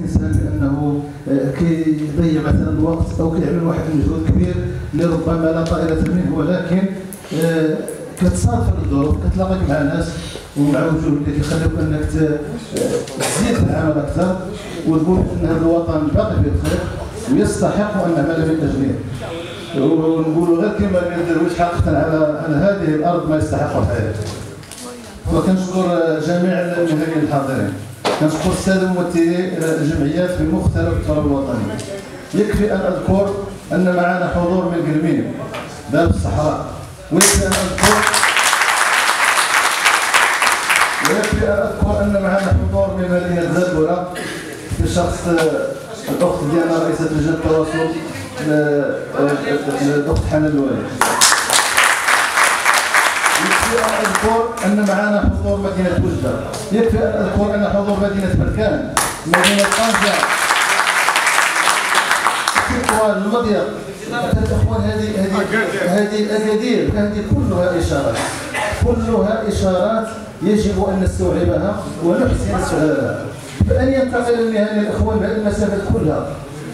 الانسان بانه آه، كيضيع مثلا الوقت أو كيعمل واحد المجهود كبير اللي ربما لا طائلة منه ولكن آه، كتصادف الظروف كتلاقيك مع ناس ومع وجوه اللي كيخليوك أنك آه، تزيد العمل أكثر وتقول إن هذا الوطن باقي في الخير ويستحق أن نعمل من اجله ونقولوا غير كما درويش حقيقة على على هذه الأرض ما يستحق الحياة وكنشكر جميع المهنيين الحاضرين. كنشكر السادة ممثلي الجمعيات في مختلف الطلب الوطني. يكفي أن أذكر أن معنا حضور من قلمين باب الصحراء. ويكفي أن اذكر ويكفي أن أذكر أن معنا حضور من مدينة زلبوره في شخص الأخت ديالنا رئيسة لجنة التواصل الاخت حنان الوالد أذكر أن معنا حضور مدينة وجده يكفي أن أذكر أن حضور مدينة بركان مدينة طنجة. التكوان المضيق الاخوان هذه هذه هذه الاكادير هذه كلها إشارات. كلها إشارات يجب أن نستوعبها ونحسن استغلالها فان ينتقل المهني الأخوان بهذه المسافات كلها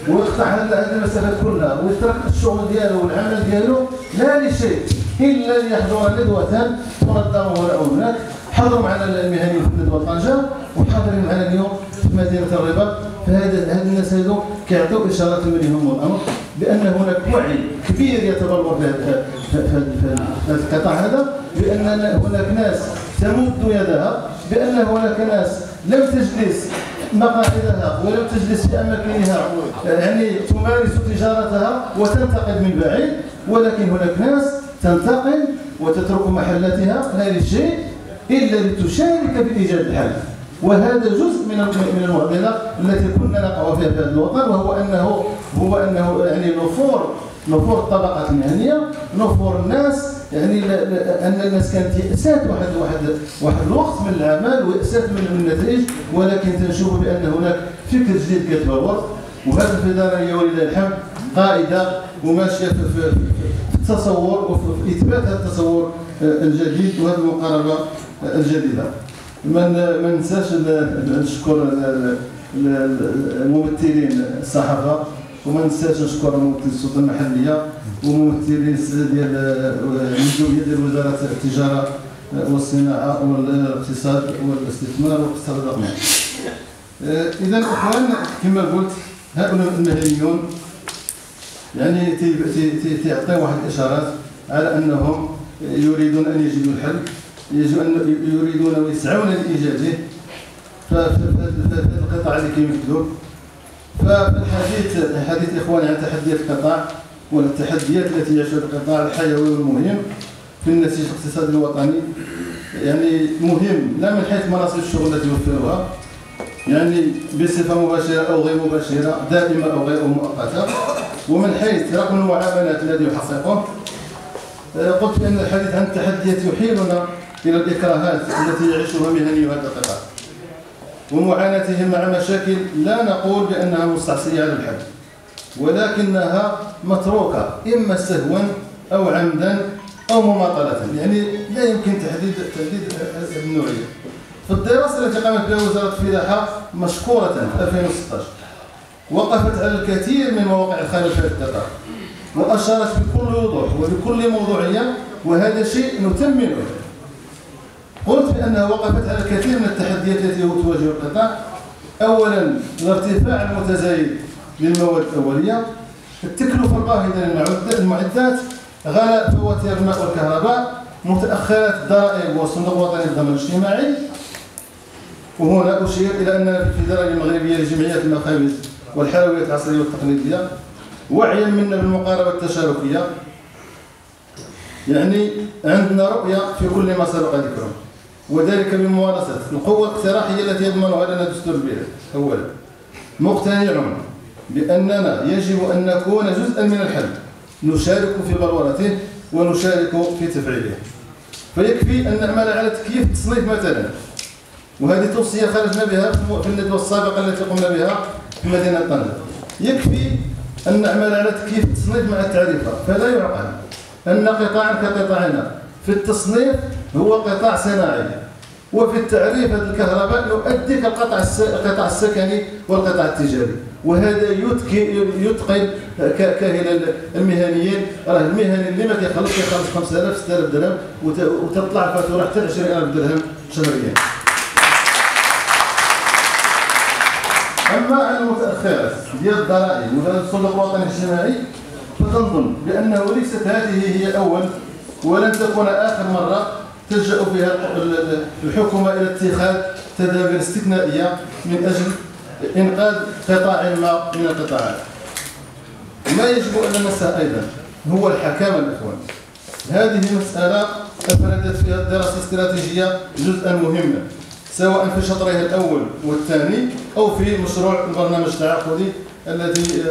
ويقطع هذه المسافات كلها ويترك الشغل ديالو والعمل ديالو لا لشيء إلا ليحضر ندوة تنظم هنا وهناك حضروا معنا المهنيين في ندوه طنجه وحاضرين معنا اليوم في مدينة الرباط فهذا هاد الناس هذو كيعطيو اشارات لمن يهمهم الأمر بأن هناك وعي كبير يتبلور في هذا القطاع هذا بأن هناك ناس تمد يدها بأن هناك ناس لم تجلس مقاعدها ولم تجلس في أماكنها يعني تمارس تجارتها وتنتقل من بعيد ولكن هناك ناس تنتقل وتترك محلاتها لا لشيء إلا لتشارك في ايجاد الحل. وهذا جزء من من المعضلة التي كنا نقع فيها في هذا الوطن وهو أنه هو أنه يعني نفور نفور الطبقات المهنيه نفور الناس يعني أن الناس كانت يأسات واحد واحد واحد الوقت من العمل ويأسات من النتائج ولكن تنشوف بأن هناك فكر جديد كيتبلور وهذه الفدراليه ولله الحمد قائده وماشيه في, التصور وفي في إثبات هذا التصور آه، الجديد وهذه المقاربة آه، الجديدة. ما ننساش نشكر ال- ال- الممثلين الصحافة وما ننساش نشكر ممثلي السلطة المحلية وممثلين ديال المندوبيه ديال وزارة التجارة والصناعة والاقتصاد والاستثمار والاقتصاد الرقمي. اذا أخوان كما قلت هؤلاء المهنيون يعني تي- تي- تي- تعطي واحد الإشارات على أنهم يريدون أن يجدوا الحل يريدون ويسعون لإيجاده. في القطاع اللي كيمثلوه فالحديث حديث إخواني عن تحديات القطاع والتحديات التي يعيشها القطاع الحيوي والمهم في النسيج الاقتصادي الوطني. يعني مهم لا من حيث مناصب الشغل التي يوفرها. يعني بصفة مباشرة أو غير مباشرة دائمة أو غير مؤقتة. ومن حيث رقم المعاملات الذي يحققه آه، قلت بان الحديث عن التحديات يحيلنا إلى الإكراهات التي يعيشها مهني هذا القطاع ومعاناتهم مع مشاكل لا نقول بأنها مستعصيه على الحل ولكنها متروكة إما سهوا أو عمدا أو مماطلة يعني لا يمكن تحديد تحديد النوعية. في الدراسة التي قامت بها وزارة الفلاحة مشكورة في 2016 وقفت على الكثير من مواقع الخلل في القطاع واشارت بكل وضوح وبكل موضوعيه وهذا شيء نثمنه قلت بأنها وقفت على الكثير من التحديات التي تواجه القطاع اولا الارتفاع المتزايد للمواد الأولية. التكلفة الباهظه للمعدات غلاء فواتير الماء والكهرباء. متأخرات الضرائب والصندوق الوطني للضمان الاجتماعي. وهنا أشير إلى أن في الفدرالية المغربية لجمعيات المخابز والحلويات العصرية والتقليدية وعيا منا بالمقاربة التشاركية. يعني عندنا رؤية في كل ما سبق ذكره وذلك بممارسة القوة الاقتراحية التي يضمنها لنا دستور البلاد اولا مقتنعون بأننا يجب أن نكون جزءا من الحل نشارك في بلورته ونشارك في تفعيله. فيكفي أن نعمل على تكييف التصنيف مثلا. وهذه توصية خرجنا بها في الندوة السابقة التي قمنا بها. في مدينة طنجة. يكفي أن نعمل على تكييف التصنيف مع التعريفه فلا يعقل أن قطاعا كقطاعنا في التصنيف هو قطاع صناعي وفي التعريف هذه الكهرباء نؤدي كالقطع القطاع السكني والقطاع التجاري. وهذا يتقن كاهل المهنيين. راه المهني اللي ما كيخلص كيخلص 5000 6000 درهم وتطلع فاتورة حتى 20000 درهم شهريا. اما عن المتاخرات ديال الضرائب وهذا الصندوق الوطني الاجتماعي فتنظن بأنه ليست هذه هي أول ولن تكون آخر مرة تلجأ فيها الحكومة إلى اتخاذ تدابير استثنائية من أجل إنقاذ قطاع ما من القطاعات ما يجب أن ننسى أيضا هو الحكامه الإخوان. هذه مسألة أفردت فيها الدراسة الاستراتيجية جزءا مهما. سواء في شطرها الأول والثاني أو في مشروع البرنامج التعاقدي الذي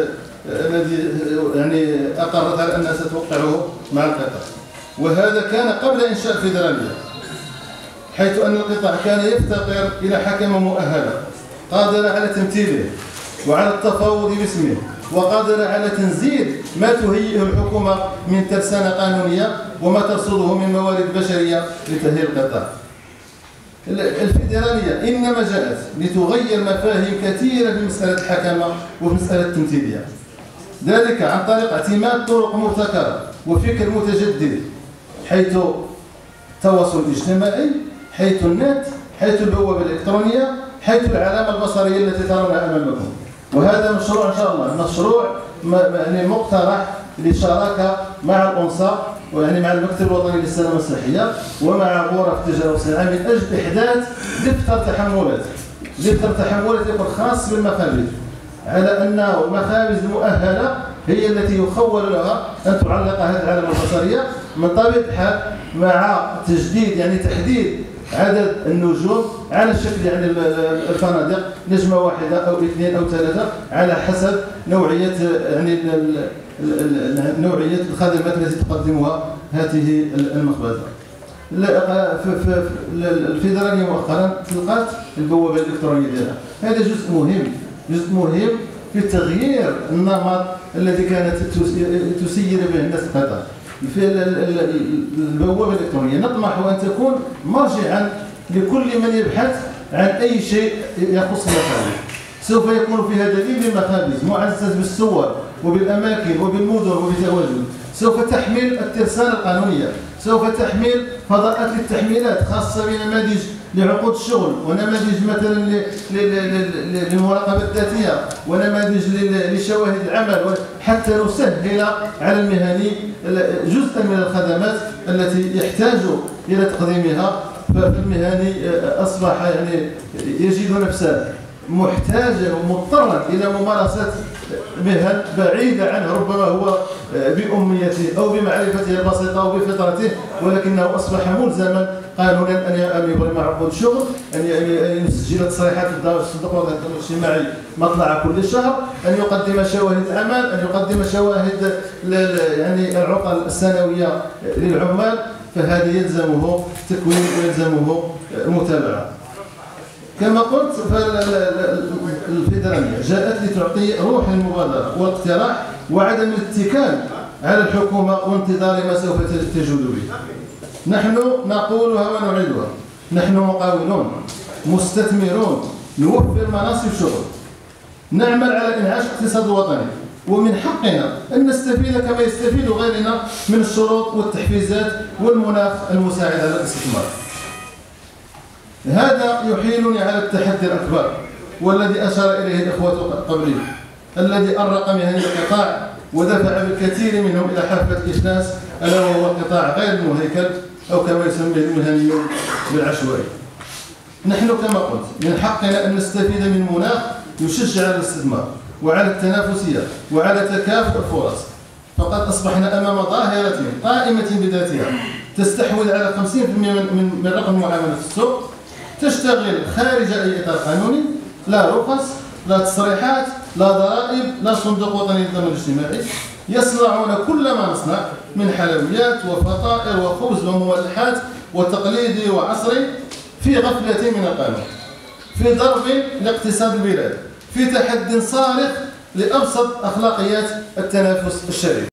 الذي يعني اقرت على انها ستوقعه مع القطاع. وهذا كان قبل إنشاء الفيدرالية حيث أن القطاع كان يفتقر إلى حكمه مؤهله قادره على تمثيله وعلى التفاوض باسمه وقادر على تنزيل ما تهيئه الحكومة من ترسانة قانونية وما ترصده من موارد بشرية لتهيئ القطاع. الفيدرالية إنما جاءت لتغير مفاهيم كثيرة في مسألة الحكمة وفي مسألة التمثيلية. ذلك عن طريق اعتماد طرق مبتكرة وفكر متجدد حيث التواصل الاجتماعي حيث النت حيث البوابة الإلكترونية حيث العلامة البصرية التي ترونها أمامكم. وهذا مشروع إن شاء الله مشروع مقترح لشراكة مع الأنصار ويعني مع المكتب الوطني للسلامة الصحيه ومع غرف التجارة والصناعة من أجل إحداث دفتر تحملات. دفتر تحملات يكون خاص بالمخابز على أن المخابز المؤهلة هي التي يخول لها أن تعلق هذه العلامة البصرية من طبيعه الحال مع تجديد يعني تحديد عدد النجوم على شكل يعني الفنادق نجمة واحدة أو اثنين أو ثلاثة على حسب نوعية يعني نوعيه الخدمات التي تقدمها هذه المخبزه في الفيدرالية مؤخرا تلقات البوابة الإلكترونية ديالها. هذا جزء مهم جزء مهم في تغيير النمط الذي كانت تسير به الناس قطر في البوابة الإلكترونية. نطمح أن تكون مرجعا لكل من يبحث عن أي شيء يخص المخابز سوف يكون فيها دليل للمخابز معزز بالصور وبالأماكن وبالمدن وبالتواجد سوف تحمل الترسانة القانونية سوف تحمل فضاءات للتحميلات خاصة بنماذج لعقود الشغل ونماذج مثلا للمراقبة الذاتية ونماذج لشواهد العمل حتى نسهل على المهني جزءا من الخدمات التي يحتاج إلى تقديمها فالمهني أصبح يعني يجد نفسه. محتاجا ومضطرا إلى ممارسة مهن بعيدة عنه ربما هو بأمنيته أو بمعرفته البسيطة أو بفطرته ولكنه أصبح ملزما. قانونا أن يبرم عقود الشغل أن يسجل تصريحات الدار الصندوق الاجتماعي مطلع كل شهر أن يقدم شواهد اعمال أن يقدم شواهد يعني العقل السنويه للعمال فهذا يلزمه تكوين ويلزمه متابعه كما قلت الفيدرالية جاءت لتعطي روح المبادرة والاقتراح وعدم الاتكال على الحكومة وانتظار ما سوف تجود به. نحن نقولها ونعيدها نحن مقاولون مستثمرون نوفر مناصب شغل. نعمل على انعاش الاقتصاد الوطني ومن حقنا أن نستفيد كما يستفيد غيرنا من الشروط والتحفيزات والمناخ المساعد على الاستثمار. هذا يحيلني على التحدي الأكبر والذي أشار إليه الإخوة قبلي الذي أرق مهني القطاع ودفع بالكثير منهم إلى حافة الإفلاس ألا وهو القطاع غير المهيكل أو كما يسميه المهنيون بالعشوائي. نحن كما قلت من حقنا أن نستفيد من مناخ يشجع على الاستثمار وعلى التنافسية وعلى تكافؤ الفرص. فقد أصبحنا أمام ظاهرة قائمة بذاتها تستحوذ على 50% من, من رقم معاملة السوق تشتغل خارج أي إطار قانوني لا رخص لا تصريحات لا ضرائب لا صندوق وطني للضمان الاجتماعي. يصنعون كل ما نصنع من حلويات وفطائر وخبز ومولحات وتقليدي وعصري في غفلة من القانون في ضرب لاقتصاد البلاد في تحد صارخ لأبسط أخلاقيات التنافس الشريف